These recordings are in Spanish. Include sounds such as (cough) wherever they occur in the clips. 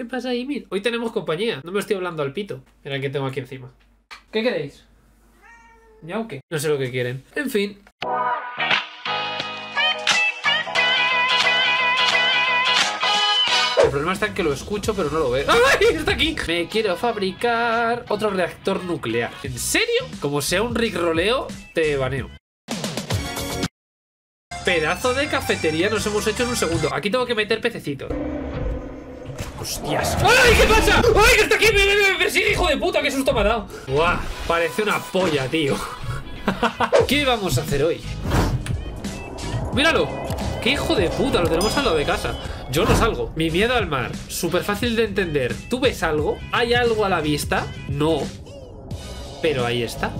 ¿Qué pasa, Ymir? Hoy tenemos compañía. No me estoy hablando al pito. Era el que tengo aquí encima. ¿Qué queréis? ¿Ya o qué? No sé lo que quieren. En fin. El problema está en que lo escucho, pero no lo veo. ¡Ay! (laughs) Está aquí. Me quiero fabricar otro reactor nuclear. ¿En serio? Como sea un roleo, te baneo. Pedazo de cafetería nos hemos hecho en un segundo. Aquí tengo que meter pececitos. ¡Hostias! ¡Ay! ¿Qué pasa? ¡Ay! ¡Que está aquí! ¡Me, me, me persigue, hijo de puta! ¡Qué susto me ha dado! ¡Guau! Parece una polla, tío. (laughs) ¿Qué vamos a hacer hoy? ¡Míralo! ¡Qué hijo de puta! Lo tenemos al lado de casa. Yo no salgo. Mi miedo al mar. Súper fácil de entender. ¿Tú ves algo? ¿Hay algo a la vista? No. Pero ahí está.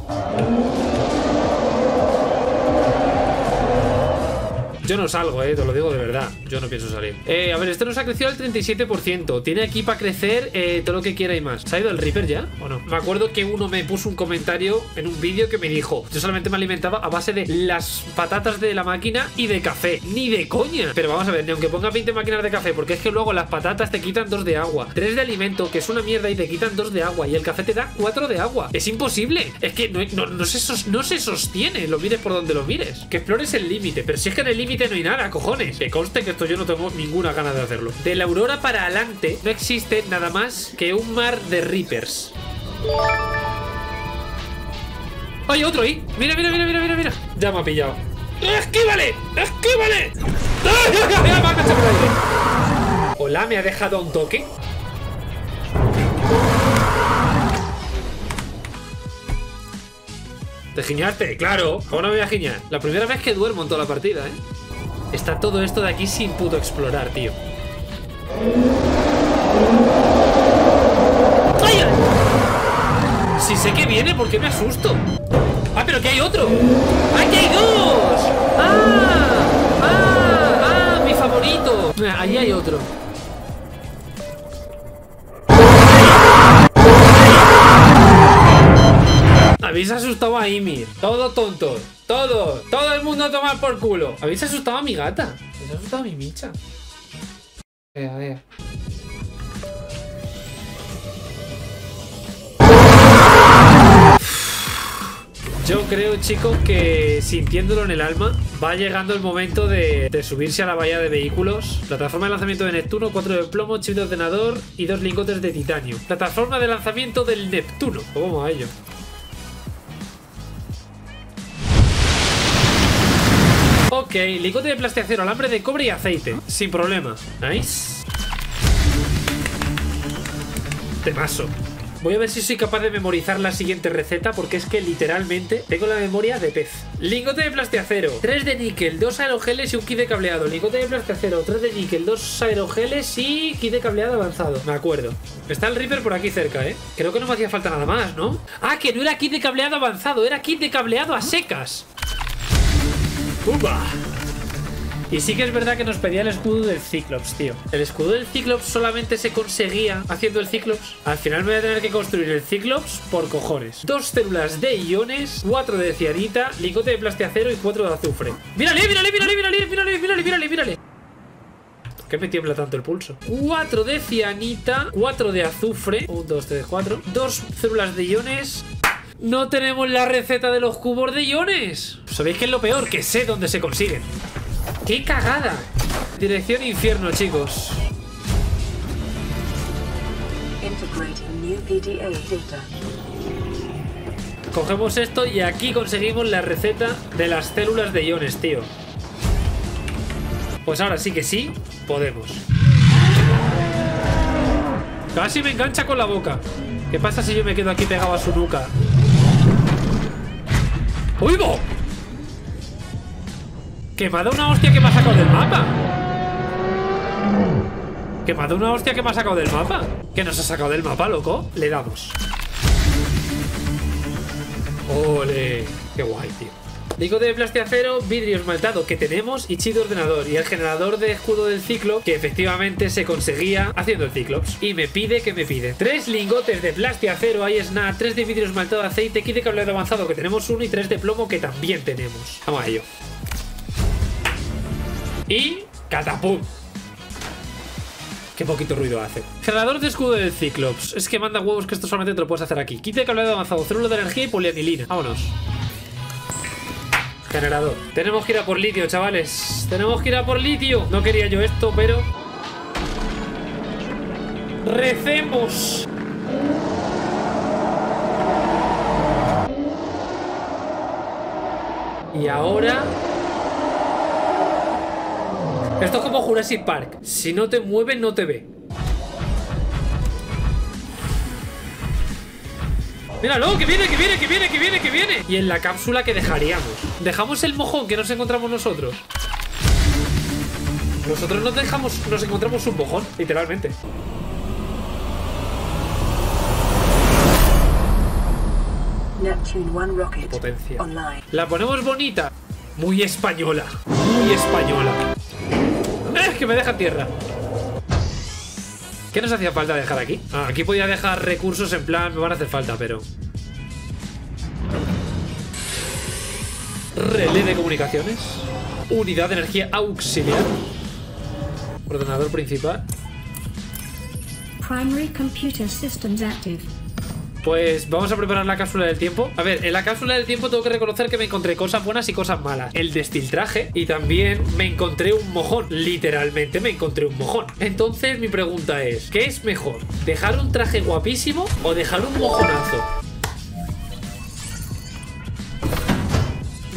Yo no salgo, eh, te lo digo de verdad. Yo no pienso salir. Eh, a ver, este nos ha crecido al 37%. Tiene aquí para crecer eh, todo lo que quiera y más. ¿Se ha ido el Reaper ya o no? Me acuerdo que uno me puso un comentario en un vídeo que me dijo: Yo solamente me alimentaba a base de las patatas de la máquina y de café. Ni de coña. Pero vamos a ver, ni aunque ponga 20 máquinas de café, porque es que luego las patatas te quitan 2 de agua, 3 de alimento, que es una mierda, y te quitan 2 de agua, y el café te da 4 de agua. Es imposible. Es que no, no, no, se, no se sostiene. Lo mires por donde lo mires. Que explores el límite. Pero si es que en el límite no hay nada, cojones. Que conste que esto yo no tengo ninguna gana de hacerlo. De la aurora para adelante no existe nada más que un mar de reapers. ¡Hay otro ahí! ¡Mira, mira, mira, mira, mira! mira! Ya me ha pillado. ¡Esquívale! ¡Esquívale! (laughs) Aire. Hola, me ha dejado un toque. Te giñaste, claro. ¿Cómo no me voy a giñar? La primera vez que duermo en toda la partida, ¿eh? Está todo esto de aquí sin puto explorar, tío. ¡Ay! Si sé que viene, ¿por qué me asusto? ¡Ah, pero que hay otro! ¡Ah, que hay dos! ¡Ah! ¡Ah! ¡Ah! ¡Mi favorito! Ahí hay otro. Habéis asustado a Ymir. Todo tonto. Todo. Todo el mundo a tomar por culo. Habéis asustado a mi gata. Habéis asustado a mi micha. Vea, vea. Yo creo, chicos, que sintiéndolo en el alma, va llegando el momento de, subirse a la bahía de vehículos. Plataforma de lanzamiento de Neptuno, 4 de plomo, chip de ordenador y dos lingotes de titanio. Plataforma de lanzamiento del Neptuno. Pues vamos a ello. Ok, lingote de plastiacero, alambre de cobre y aceite. Sin problema. Nice. Temazo. Voy a ver si soy capaz de memorizar la siguiente receta porque es que literalmente tengo la memoria de pez. Lingote de plastiacero, 3 de níquel, 2 aerogeles y un kit de cableado. Lingote de plastiacero, 3 de níquel, 2 aerogeles y kit de cableado avanzado. Me acuerdo. Está el Reaper por aquí cerca, ¿eh? Creo que no me hacía falta nada más, ¿no? Ah, que no era kit de cableado avanzado, era kit de cableado a secas. ¡Upa! Y sí que es verdad que nos pedía el escudo del Cyclops, tío. El escudo del Cyclops solamente se conseguía haciendo el Cyclops. Al final me voy a tener que construir el Cyclops por cojones. Dos células de iones, cuatro de cianita, lingote de plastiacero y cuatro de azufre. ¡Mírale, mírale, mírale, mírale, mírale, mírale, mírale, mírale! ¿Por qué me tiembla tanto el pulso? 4 de cianita, 4 de azufre, 1, 2, 3, 4, dos células de iones. No tenemos la receta de los cubos de iones. ¿Sabéis qué es lo peor? Que sé dónde se consiguen. ¡Qué cagada! Dirección infierno, chicos. Cogemos esto y aquí conseguimos la receta de las células de iones, tío. Pues ahora sí que sí, podemos. Casi me engancha con la boca. ¿Qué pasa si yo me quedo aquí pegado a su nuca? ¡Uigo! Que me ha dado una hostia que me ha sacado del mapa. Que me ha dado una hostia que me ha sacado del mapa. Que nos ha sacado del mapa, loco. Le damos. ¡Ole! ¡Qué guay, tío! Lingote de plastiacero, vidrio esmaltado que tenemos y chip de ordenador. Y el generador de escudo del ciclo que efectivamente se conseguía haciendo el ciclops. Y me pide que me pide. Tres lingotes de plastiacero, ahí es nada. Tres de vidrio esmaltado, aceite, kit de cableado avanzado que tenemos uno y tres de plomo que también tenemos. Vamos a ello. Y catapum. Qué poquito ruido hace. Generador de escudo del Cyclops. Es que manda huevos que esto solamente te lo puedes hacer aquí. Quite cableado avanzado, célula de energía y polianilina. Vámonos. Generador. Tenemos que ir a por litio, chavales. Tenemos que ir a por litio. No quería yo esto, pero... ¡Recemos! Y ahora... Esto es como Jurassic Park. Si no te mueve, no te ve. ¡Míralo! ¡Que viene, que viene, que viene, que viene, que viene! Y en la cápsula que dejaríamos. Dejamos el mojón que nos encontramos nosotros. Nosotros nos dejamos, nos encontramos un mojón, literalmente. Neptune 1 rocket Potencia. online. La ponemos bonita. Muy española. Muy española. (laughs) ¡Eh! Que me deja tierra. ¿Qué nos hacía falta dejar aquí? Ah, aquí podía dejar recursos en plan, me van a hacer falta, pero... Relé de comunicaciones. Unidad de energía auxiliar. Ordenador principal. Primary computer systems active. Pues vamos a preparar la cápsula del tiempo. A ver, en la cápsula del tiempo tengo que reconocer que me encontré cosas buenas y cosas malas. El destiltraje y también me encontré un mojón. Literalmente me encontré un mojón. Entonces mi pregunta es, ¿qué es mejor? ¿Dejar un traje guapísimo o dejar un mojonazo?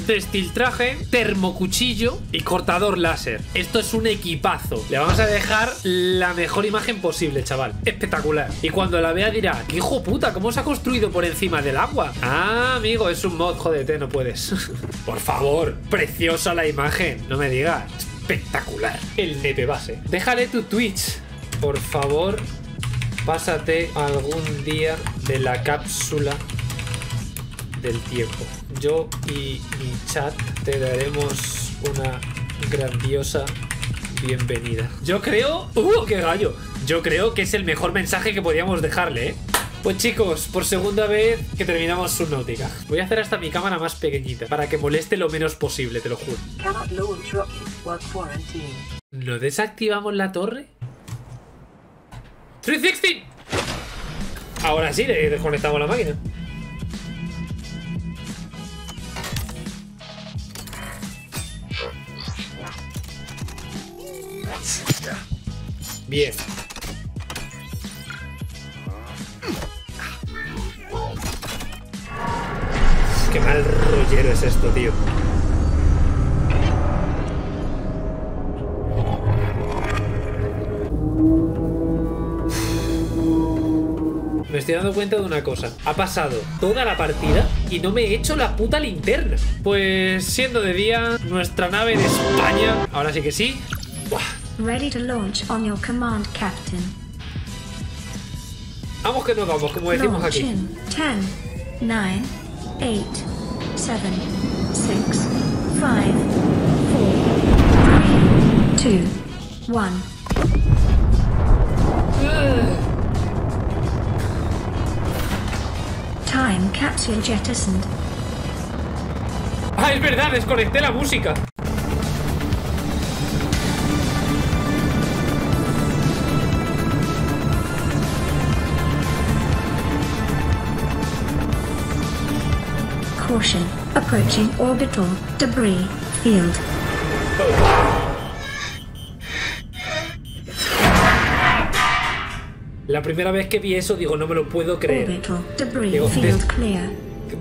Destiltraje, termocuchillo y cortador láser. Esto es un equipazo. Le vamos a dejar la mejor imagen posible, chaval. Espectacular. Y cuando la vea dirá, ¿qué hijo puta? ¿Cómo se ha construido por encima del agua? Ah, amigo, es un mod, jódete, no puedes. (laughs) por favor, preciosa la imagen. No me digas. Espectacular. El nepe base. Déjale tu Twitch. Por favor, pásate algún día de la cápsula del tiempo. Yo y mi chat te daremos una grandiosa bienvenida. Yo creo... ¡Uh, qué gallo! Yo creo que es el mejor mensaje que podíamos dejarle, ¿eh? Pues chicos, por segunda vez que terminamos Subnautica. Voy a hacer hasta mi cámara más pequeñita, para que moleste lo menos posible, te lo juro. ¿No desactivamos la torre? ¡360! Ahora sí, desconectamos la máquina. Bien. Qué mal rollero es esto, tío. Me estoy dando cuenta de una cosa. Ha pasado toda la partida y no me he hecho la puta linterna. Pues siendo de día, nuestra nave de España. Ahora sí que sí. Buah. Ready to launch on your command, Captain. Vamos que no vamos, como decimos Launch aquí. in 10, 9, 8, 7, 6, 5, 4, 3, 2, 1. Time capsule jettisoned. Ah, es verdad, desconecté la música. Caution. Approaching orbital debris field. La primera vez que vi eso, digo, no me lo puedo creer. Orbital debris Digo, field clear.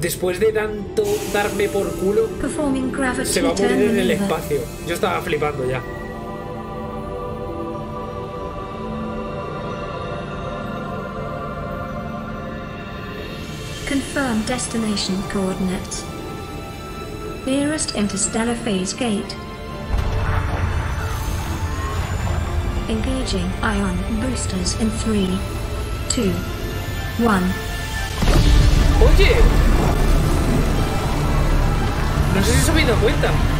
Después de tanto darme por culo, se va a morir en el espacio. Yo estaba flipando ya. Confirm destination coordinates. Nearest interstellar phase gate. Engaging ion boosters in 3, 2, 1. Oye. No sé si se habéis cuenta.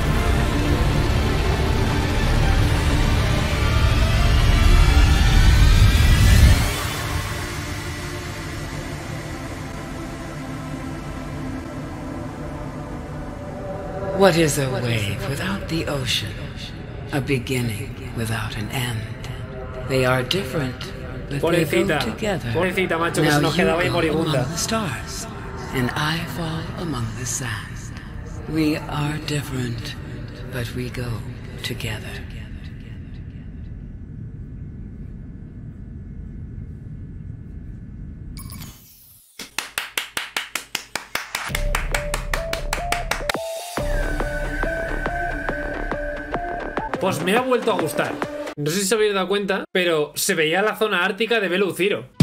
What is a wave without the ocean? A beginning without an end. They are different, but they go together. pobrecita, macho, que now se nos you go among the stars, and I fall among the sand. We are different, but we go together. Pues me ha vuelto a gustar. No sé si se habéis dado cuenta, pero se veía la zona ártica de Zero.